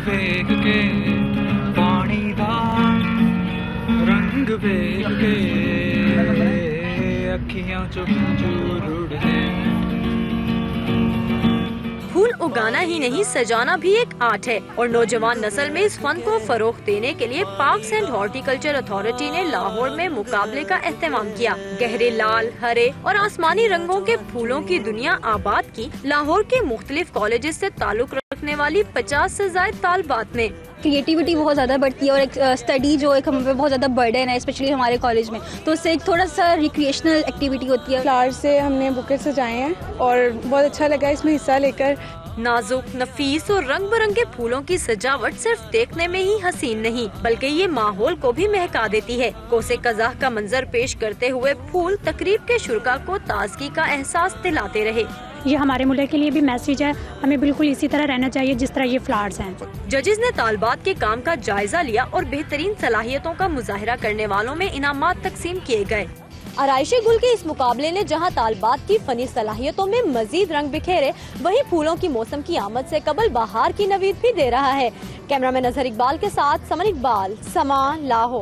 ਵੇਖ ਕੇ ਪਾਣੀ ਦਾ ਰੰਗ ਵੇਖ ਕੇ ਅੱਖੀਆਂ ਚੋਂ ਚੂਰ ਉੜਦੇ उगाना ही नहीं सजाना भी एक आर्ट है। और नौजवान नस्ल में इस फन को फरोख देने के लिए पार्क एंड हॉर्टिकल्चर अथॉरिटी ने लाहौर में मुकाबले का एहतमाम किया। गहरे लाल हरे और आसमानी रंगों के फूलों की दुनिया आबाद की लाहौर के मुख्तलिफ़ कॉलेज ऐसी ताल्लुक रखने वाली पचास ऐसी ज़्यादा तालबात ने क्रिएटिविटी बहुत ज़्यादा बढ़ती है और एक स्टडी जो एक हम पे बहुत ज़्यादा बर्डन है स्पेशली हमारे कॉलेज में। तो उससे एक थोड़ा सा रिक्रिएशनल एक्टिविटी होती है। फ्लावर से हमने बुके सजाए हैं और बहुत अच्छा लगा इसमें हिस्सा लेकर। नाजुक नफीस और रंग बिरंगे फूलों की सजावट सिर्फ़ देखने में ही हसीन नहीं बल्कि ये माहौल को भी महका देती है। कोसे कजाह का मंजर पेश करते हुए फूल तकरीब के शुरा को ताजगी का एहसास दिलाते रहे। ये हमारे मुल्क के लिए भी मैसेज है। हमें बिल्कुल इसी तरह रहना चाहिए जिस तरह ये फ्लावर्स हैं। जजेस ने तालबात के काम का जायजा लिया और बेहतरीन सलाहियतों का मुजाहरा करने वालों में इनाम तकसीम किए गए। आराइशी गुल के इस मुकाबले ने जहाँ तालबात की फनी सलाहियतों में मजीद रंग बिखेरे, वहीं फूलों की मौसम की आमद से कबल बहार की नवीद भी दे रहा है। कैमरामैन नज़र इकबाल के साथ समन इकबाल, समा, लाहौर।